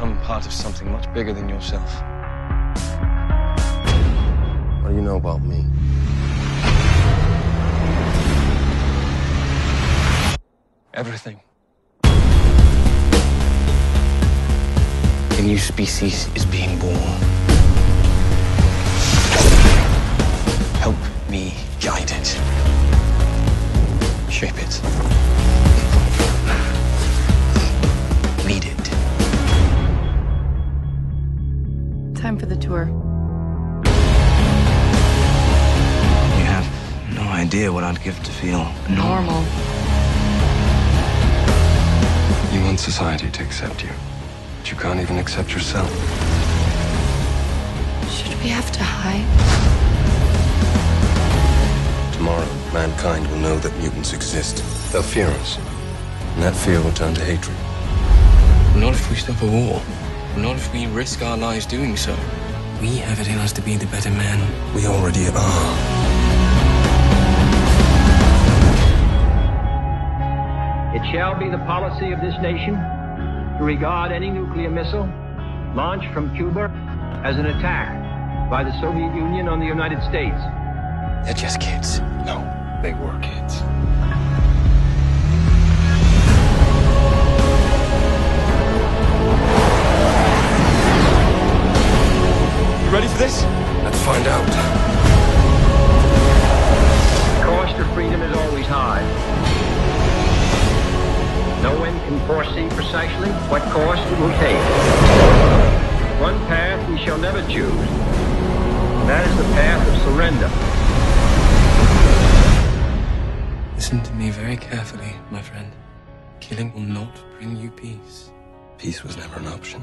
become part of something much bigger than yourself. What do you know about me? Everything. A new species is being born. Help me guide it. Shape it. Time for the tour. You have no idea what I'd give to feel Normal. You want society to accept you, but you can't even accept yourself. Should we have to hide? Tomorrow, mankind will know that mutants exist. They'll fear us. And that fear will turn to hatred. Not if we stop a war. Not if we risk our lives doing so. We have it in us to be the better man. We already are. It shall be the policy of this nation to regard any nuclear missile launched from Cuba as an attack by the Soviet Union on the United States. They're just kids. No, they were kids. Listen to me very carefully, my friend. Killing will not bring you peace. Peace was never an option.